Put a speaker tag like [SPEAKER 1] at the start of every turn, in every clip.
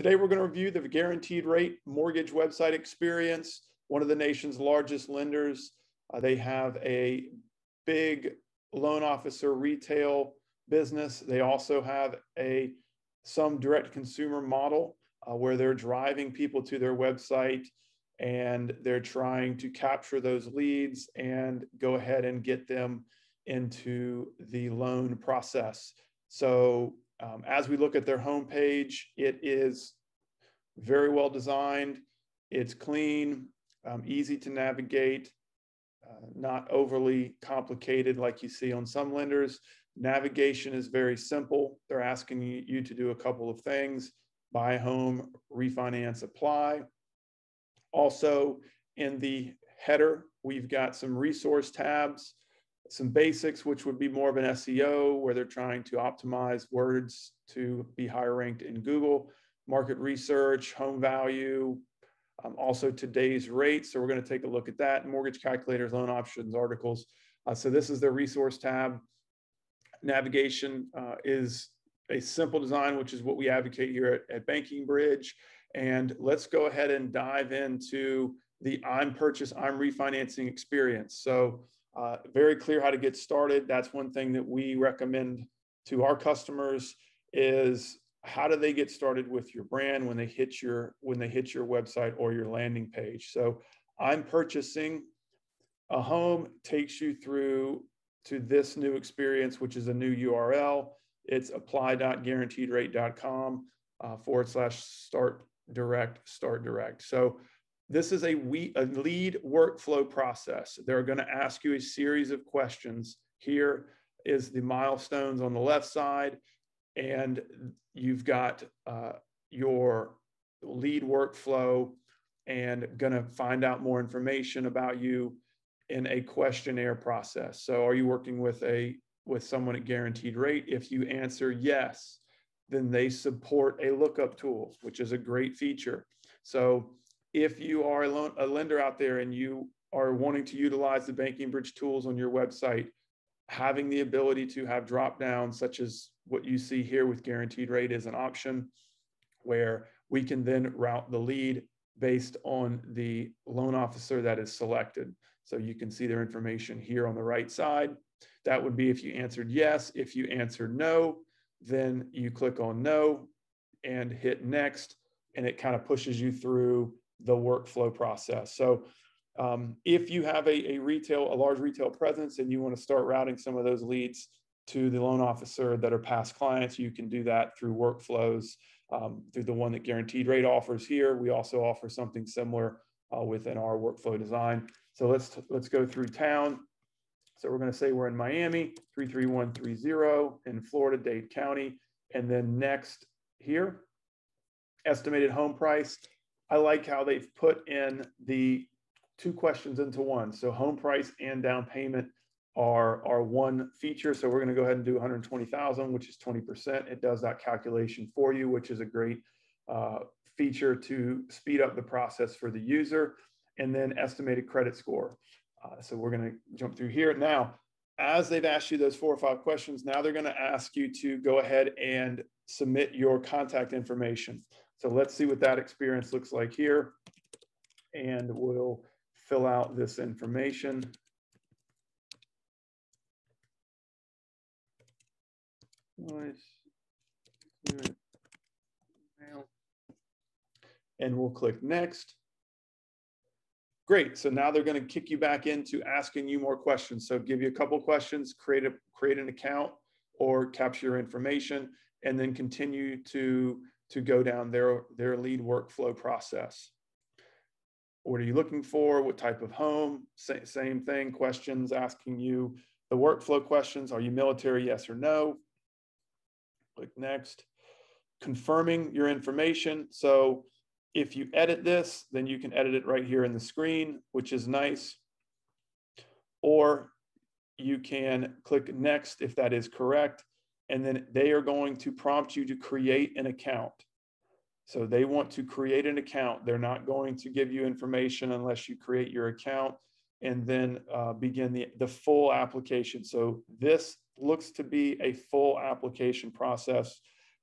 [SPEAKER 1] Today, we're going to review the guaranteed rate mortgage website experience, one of the nation's largest lenders. Uh, they have a big loan officer retail business. They also have a some direct consumer model uh, where they're driving people to their website and they're trying to capture those leads and go ahead and get them into the loan process. So um, as we look at their homepage, it is very well designed. It's clean, um, easy to navigate, uh, not overly complicated like you see on some lenders. Navigation is very simple. They're asking you to do a couple of things buy home, refinance, apply. Also, in the header, we've got some resource tabs, some basics, which would be more of an SEO, where they're trying to optimize words to be higher ranked in Google, market research, home value, um, also today's rates. So we're going to take a look at that, mortgage calculators, loan options, articles. Uh, so this is the resource tab. Navigation uh, is a simple design, which is what we advocate here at, at Banking Bridge. And let's go ahead and dive into the I'm purchase, I'm refinancing experience. So uh, very clear how to get started. That's one thing that we recommend to our customers is how do they get started with your brand when they hit your when they hit your website or your landing page. So I'm purchasing a home takes you through to this new experience, which is a new URL. It's apply.guaranteedrate.com uh, forward slash start direct, start direct. So this is a, we, a lead workflow process. They're going to ask you a series of questions. Here is the milestones on the left side, and you've got uh, your lead workflow and going to find out more information about you in a questionnaire process. So are you working with a with someone at guaranteed rate? If you answer yes, then they support a lookup tool, which is a great feature. So if you are a, loan, a lender out there and you are wanting to utilize the banking bridge tools on your website, having the ability to have drop downs such as what you see here with guaranteed rate is an option where we can then route the lead based on the loan officer that is selected. So you can see their information here on the right side. That would be if you answered yes. If you answered no, then you click on no and hit next, and it kind of pushes you through the workflow process. So um, if you have a, a retail, a large retail presence and you want to start routing some of those leads to the loan officer that are past clients, you can do that through workflows um, through the one that Guaranteed Rate offers here. We also offer something similar uh, within our workflow design. So let's let's go through town. So we're going to say we're in Miami, 33130 in Florida, Dade County, and then next here, estimated home price. I like how they've put in the two questions into one. So home price and down payment are, are one feature. So we're going to go ahead and do 120,000, which is 20%. It does that calculation for you, which is a great uh, feature to speed up the process for the user. And then estimated credit score. Uh, so we're going to jump through here. Now, as they've asked you those four or five questions, now they're going to ask you to go ahead and submit your contact information. So let's see what that experience looks like here. And we'll fill out this information. And we'll click next. Great. So now they're going to kick you back into asking you more questions. So give you a couple questions, create a create an account or capture your information, and then continue to to go down their, their lead workflow process. What are you looking for? What type of home? Sa same thing, questions asking you the workflow questions. Are you military, yes or no? Click next. Confirming your information. So if you edit this, then you can edit it right here in the screen, which is nice. Or you can click next if that is correct and then they are going to prompt you to create an account. So they want to create an account. They're not going to give you information unless you create your account and then uh, begin the, the full application. So this looks to be a full application process.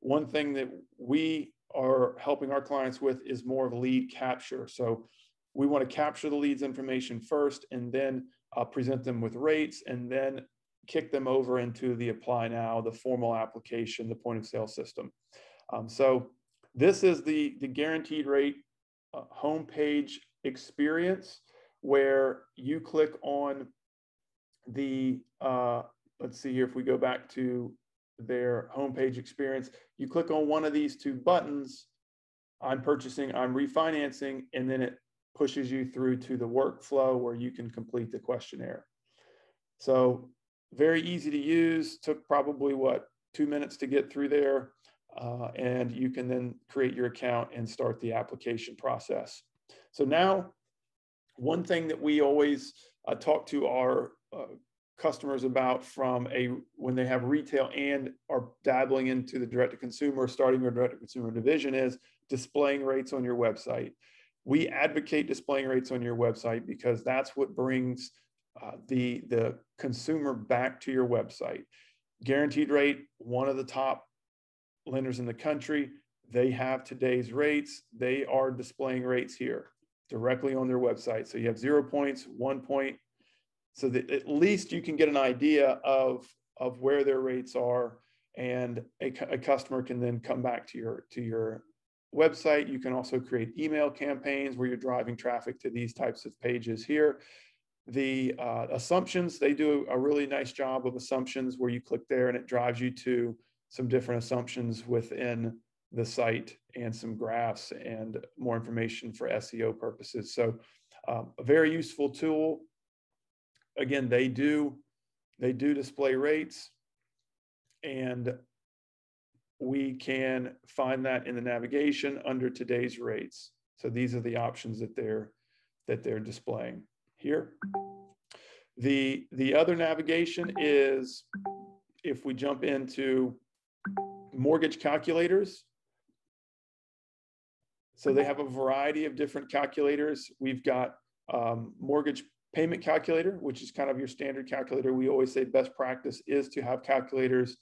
[SPEAKER 1] One thing that we are helping our clients with is more of a lead capture. So we want to capture the leads information first and then uh, present them with rates and then kick them over into the apply now, the formal application, the point of sale system. Um, so this is the, the guaranteed rate uh, homepage experience where you click on the, uh, let's see here, if we go back to their homepage experience, you click on one of these two buttons, I'm purchasing, I'm refinancing, and then it pushes you through to the workflow where you can complete the questionnaire. So very easy to use, took probably what, two minutes to get through there. Uh, and you can then create your account and start the application process. So now, one thing that we always uh, talk to our uh, customers about from a when they have retail and are dabbling into the direct to consumer, starting their direct to consumer division is displaying rates on your website. We advocate displaying rates on your website because that's what brings uh, the the consumer back to your website. Guaranteed rate, one of the top lenders in the country. They have today's rates. They are displaying rates here directly on their website. So you have zero points, one point, so that at least you can get an idea of, of where their rates are and a, a customer can then come back to your, to your website. You can also create email campaigns where you're driving traffic to these types of pages here. The uh, assumptions, they do a really nice job of assumptions where you click there and it drives you to some different assumptions within the site and some graphs and more information for SEO purposes. So um, a very useful tool. Again, they do they do display rates and we can find that in the navigation under today's rates. So these are the options that they're that they're displaying here. The the other navigation is if we jump into mortgage calculators. So they have a variety of different calculators. We've got um, mortgage payment calculator, which is kind of your standard calculator. We always say best practice is to have calculators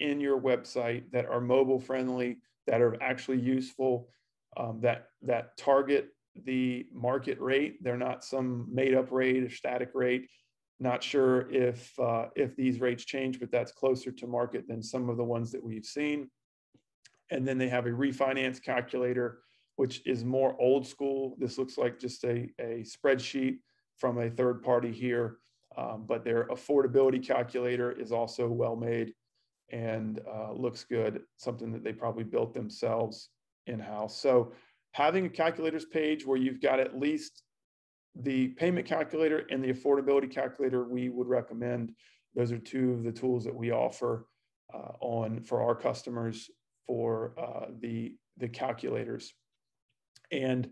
[SPEAKER 1] in your website that are mobile friendly, that are actually useful, um, that that target the market rate. They're not some made up rate or static rate. Not sure if uh, if these rates change, but that's closer to market than some of the ones that we've seen. And then they have a refinance calculator, which is more old school. This looks like just a, a spreadsheet from a third party here, um, but their affordability calculator is also well made and uh, looks good, something that they probably built themselves in-house. So having a calculators page where you've got at least the payment calculator and the affordability calculator we would recommend. Those are two of the tools that we offer uh, on for our customers for uh, the, the calculators. And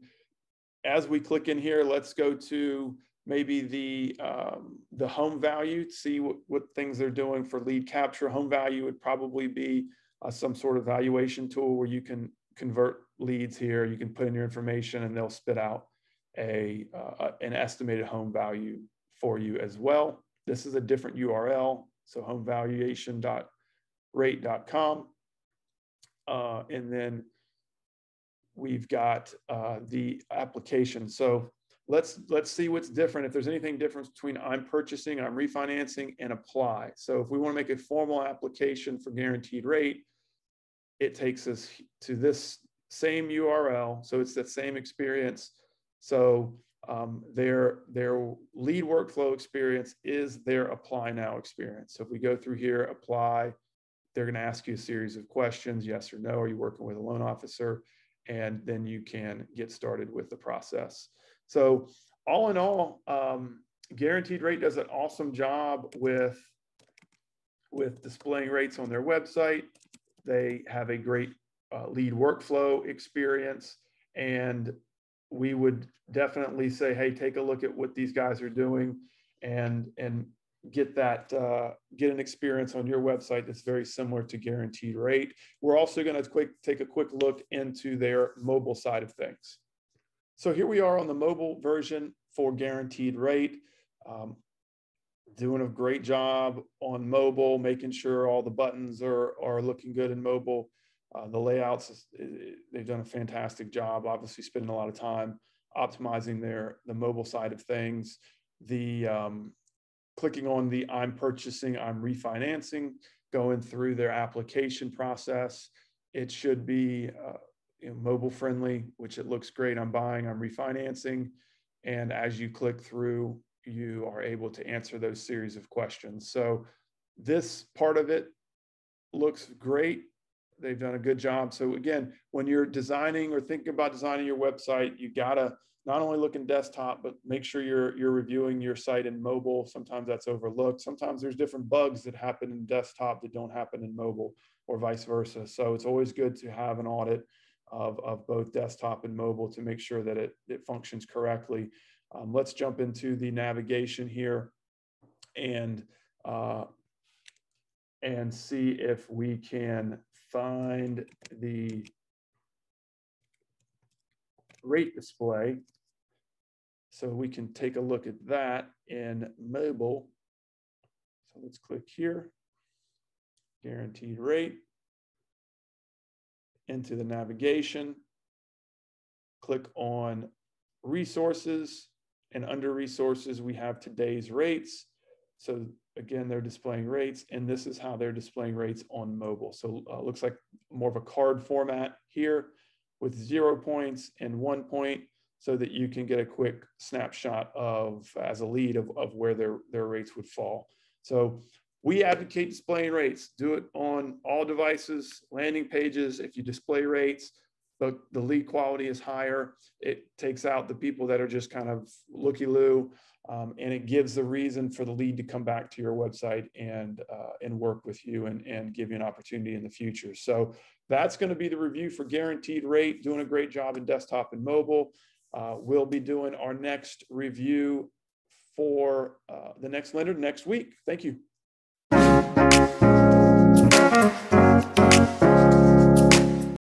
[SPEAKER 1] as we click in here, let's go to maybe the, um, the home value, to see what, what things they're doing for lead capture. Home value would probably be uh, some sort of valuation tool where you can convert leads here. You can put in your information and they'll spit out a, uh, an estimated home value for you as well. This is a different URL, so homevaluation.rate.com. Uh, and then we've got uh, the application. So let's let's see what's different. If there's anything different between I'm purchasing, I'm refinancing, and apply. So if we want to make a formal application for guaranteed rate, it takes us to this same URL. So it's that same experience so um, their, their lead workflow experience is their apply now experience. So if we go through here, apply, they're going to ask you a series of questions, yes or no, are you working with a loan officer? And then you can get started with the process. So all in all, um, Guaranteed Rate does an awesome job with, with displaying rates on their website. They have a great uh, lead workflow experience and we would definitely say, hey, take a look at what these guys are doing and and get that uh, get an experience on your website that's very similar to guaranteed rate. We're also going to quick take a quick look into their mobile side of things. So here we are on the mobile version for guaranteed rate. Um, doing a great job on mobile, making sure all the buttons are, are looking good in mobile. Uh, the layouts, they've done a fantastic job, obviously spending a lot of time optimizing their the mobile side of things. The um, clicking on the I'm purchasing, I'm refinancing, going through their application process. It should be uh, you know, mobile friendly, which it looks great. I'm buying, I'm refinancing. And as you click through, you are able to answer those series of questions. So this part of it looks great. They've done a good job. So again, when you're designing or thinking about designing your website, you gotta not only look in desktop, but make sure you're you're reviewing your site in mobile. Sometimes that's overlooked. Sometimes there's different bugs that happen in desktop that don't happen in mobile, or vice versa. So it's always good to have an audit of, of both desktop and mobile to make sure that it, it functions correctly. Um, let's jump into the navigation here and uh, and see if we can find the rate display. So we can take a look at that in mobile. So let's click here, guaranteed rate, into the navigation, click on resources, and under resources, we have today's rates. So again, they're displaying rates, and this is how they're displaying rates on mobile. So uh, looks like more of a card format here with zero points and one point so that you can get a quick snapshot of as a lead of, of where their, their rates would fall. So we advocate displaying rates. Do it on all devices, landing pages. If you display rates, the, the lead quality is higher. It takes out the people that are just kind of looky loo, um, and it gives the reason for the lead to come back to your website and uh, and work with you and and give you an opportunity in the future. So that's going to be the review for Guaranteed Rate. Doing a great job in desktop and mobile. Uh, we'll be doing our next review for uh, the next lender next week. Thank you.